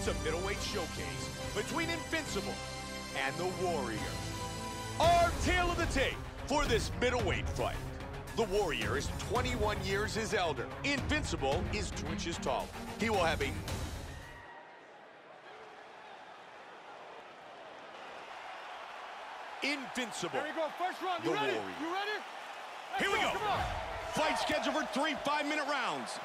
It's a middleweight showcase between Invincible and the Warrior. Our tale of the tape for this middleweight fight. The Warrior is 21 years his elder. Invincible is two inches taller. He will have a Invincible. Here we go, first round. You The ready? Warrior. You ready? Let's Here we go. On. Fight scheduled for three five-minute rounds.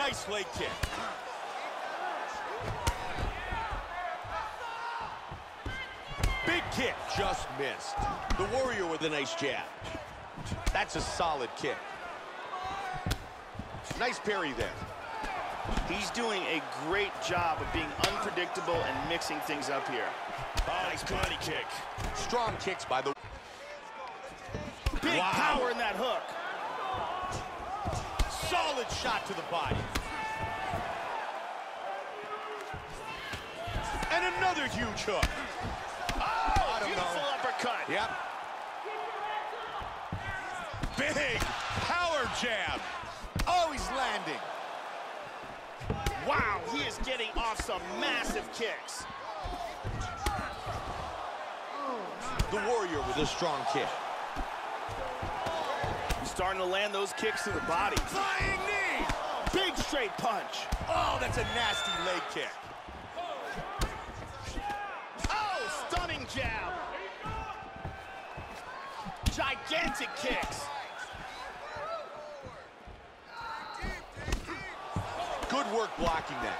Nice leg kick. Big kick, just missed. The Warrior with a nice jab. That's a solid kick. Nice parry there. He's doing a great job of being unpredictable and mixing things up here. Oh, nice body kick. Strong kicks by the... Big Wow. power in that hook. Solid shot to the body. And another huge hook. Oh, beautiful know. uppercut. Yep. Big power jab. Oh, he's landing. Wow, he is getting off some massive kicks. The Warrior with a strong kick. Starting to land those kicks to the body. Flying knee. Big straight punch. Oh, that's a nasty leg kick. Oh, stunning jab. Gigantic kicks. Good work blocking that.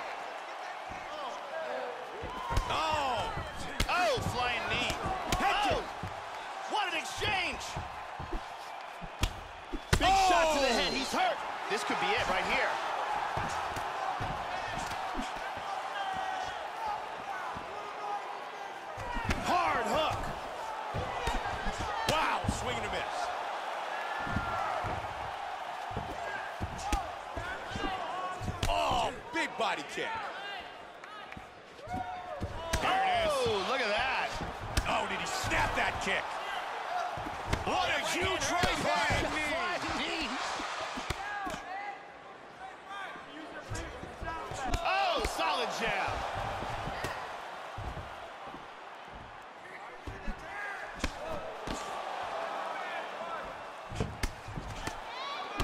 Oh, Oh, flying knee. Head kick. What an exchange. Big shot to the head. He's hurt. This could be it right here. Hard hook. wow, swing and a miss. Oh, big body kick. Oh, look at that. Oh, did he snap that kick? What a huge right hand knee. Oh, solid jab.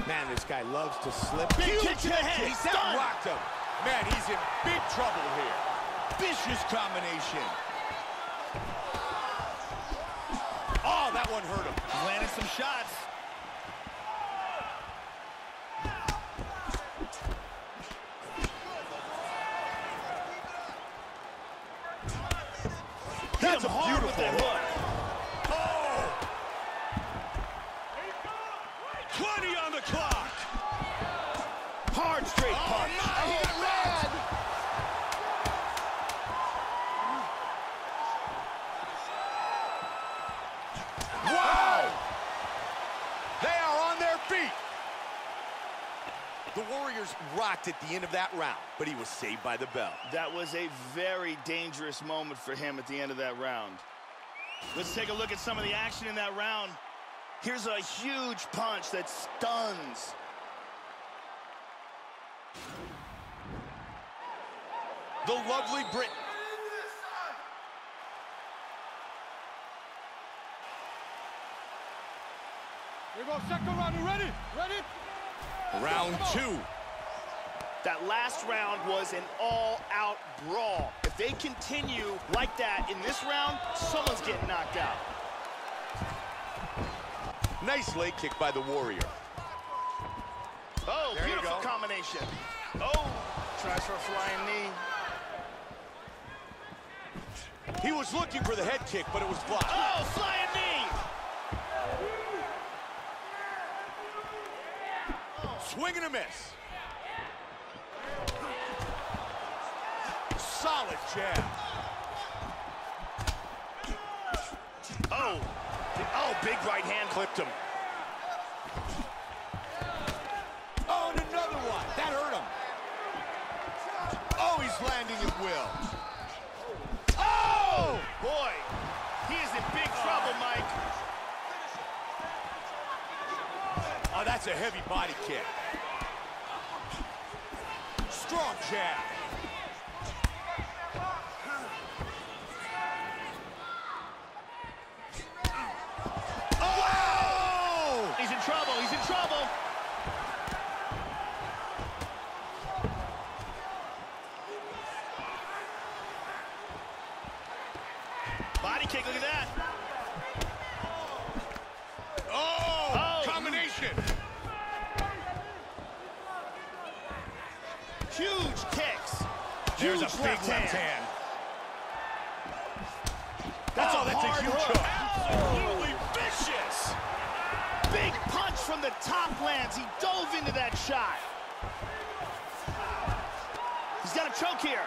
Man, this guy loves to slip. Big Huge kick to the head. He's done. rocked him. Man, he's in big trouble here. Vicious combination. Oh, that one hurt him. Landed some shots. That's a hard with beautiful that hook. hook. Oh! 20 on the clock. Hard straight Oh, punch. no, he got rocked. Wow! They are on their feet. The Warriors at the end of that round, but he was saved by the bell. That was a very dangerous moment for him at the end of that round. Let's take a look at some of the action in that round. Here's a huge punch that stuns. The lovely Brit. Here we go, second round. You ready? Ready? Round two. That last round was an all-out brawl. If they continue like that in this round, someone's getting knocked out. Nice leg kick by the Warrior. Oh, There beautiful combination. Oh, tries for a flying knee. He was looking for the head kick, but it was blocked. Oh, flying knee. Swing and a miss. Solid jab. Oh, oh, big right hand. Clipped him. Oh, and another one. That hurt him. Oh, he's landing at will. Oh, boy. He is in big trouble, Mike. Oh, that's a heavy body kick. Strong jab. Oh! He's in trouble. He's in trouble. Body kick, look at that. Oh! Oh. Combination. Huge kicks. There's Huge a big left hand. That's oh, a that's a huge hook. Absolutely vicious. Big punch from the top lands. He dove into that shot. He's got a choke here.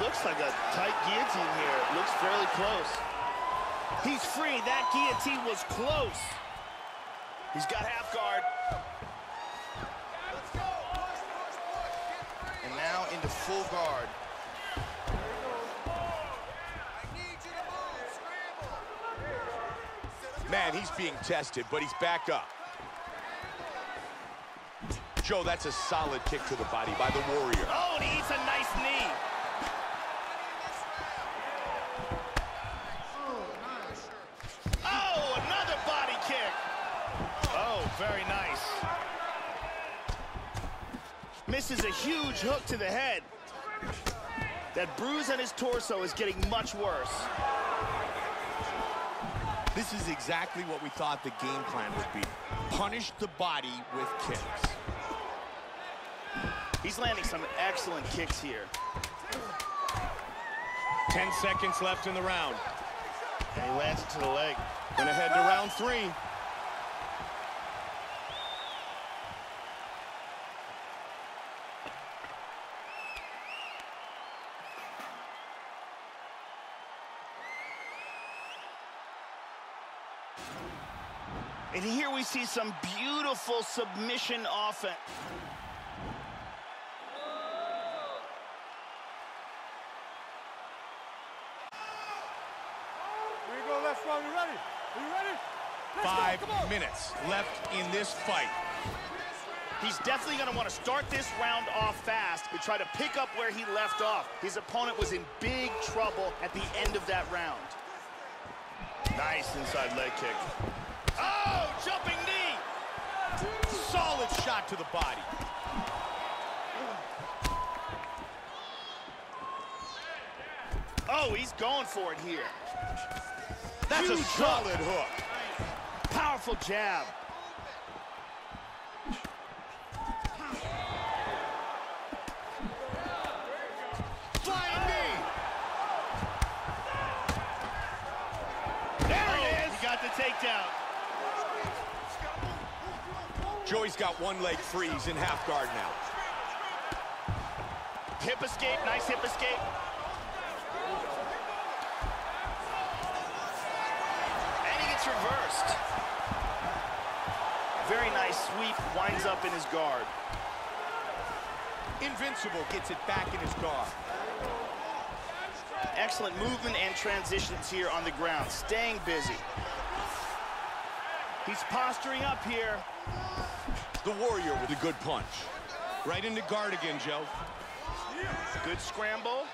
Looks like a tight guillotine here. Looks fairly close. He's free. That guillotine was close. He's got half guard. And now into full guard. Man, he's being tested, but he's back up. Joe, that's a solid kick to the body by the Warrior. Oh, and he eats a nice knee. Oh, another body kick. Oh, very nice. Misses a huge hook to the head. That bruise on his torso is getting much worse. This is exactly what we thought the game plan would be. Punish the body with kicks. He's landing some excellent kicks here. 10 seconds left in the round. And he lands it to the leg. Gonna head to round three. And here we see some beautiful submission offense. Here we go, left round. You ready? Are you ready? Let's Five come on. minutes left in this fight. He's definitely going to want to start this round off fast and try to pick up where he left off. His opponent was in big trouble at the end of that round. Nice inside leg kick. Oh, jumping knee. Solid shot to the body. Oh, he's going for it here. That's Huge a solid hook. Powerful jab. Flying knee. There it is. He got the takedown. Joey's got one leg free. He's in half guard now. Hip escape, nice hip escape. And he gets reversed. Very nice sweep, winds up in his guard. Invincible gets it back in his guard. Excellent movement and transitions here on the ground, staying busy. He's posturing up here. The Warrior with a good punch. Right into guard again, Joe. Good scramble.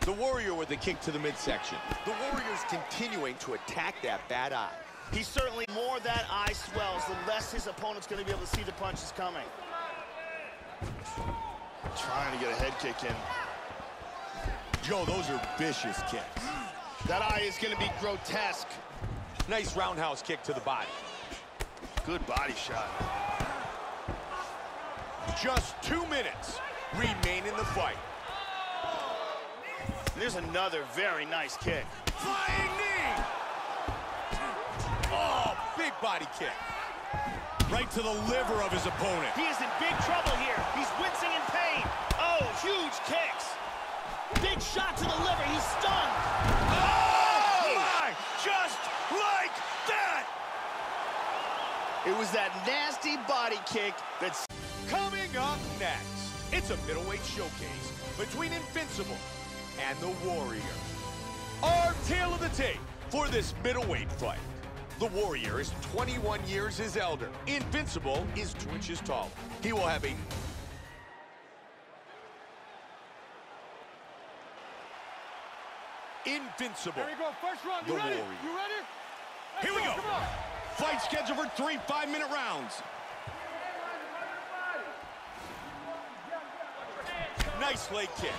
The Warrior with a kick to the midsection. The Warrior's continuing to attack that bad eye. He's certainly more that eye swells, the less his opponent's going to be able to see the punches coming. Trying to get a head kick in. Joe, those are vicious kicks. That eye is going to be grotesque. Nice roundhouse kick to the body. Good body shot. Just two minutes remain in the fight. There's another very nice kick. Flying knee! Oh, big body kick. Right to the liver of his opponent. He is in big trouble here. He's wincing in pain. Oh, huge kicks. Big shot to the liver. He's stunned. Oh, my! Just like that! It was that nasty body kick that's Coming up next, it's a middleweight showcase between Invincible and the Warrior. Our tale of the tape for this middleweight fight. The Warrior is 21 years his elder. Invincible is two inches taller. He will have a Invincible. Here we go. First round. The You ready? Warrior. You ready? Let's Here we go. On. Fight scheduled for three five-minute rounds. Nice leg kick.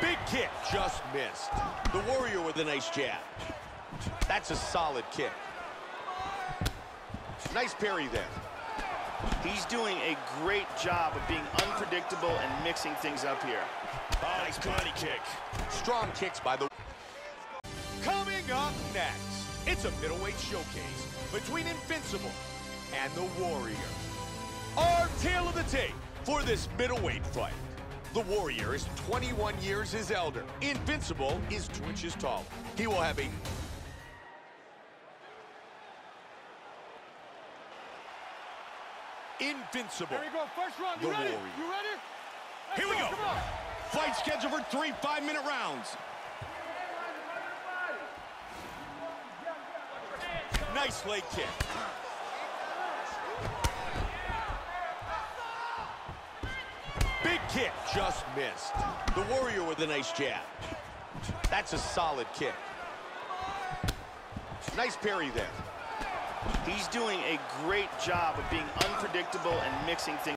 Big kick, just missed. The Warrior with a nice jab. That's a solid kick. Nice parry there. He's doing a great job of being unpredictable and mixing things up here. nice body kick. Strong kicks by the... Coming up next, it's a middleweight showcase between Invincible and the Warrior. Our tale of the tape for this middleweight fight. The Warrior is 21 years his elder. Invincible is two inches taller. He will have a Invincible. Here we go. First round. You The ready? Warrior. You ready? Let's Here we go. On. Fight scheduled for three five-minute rounds. Nice leg kick. Big kick, just missed. The Warrior with a nice jab. That's a solid kick. Nice parry there. He's doing a great job of being unpredictable and mixing things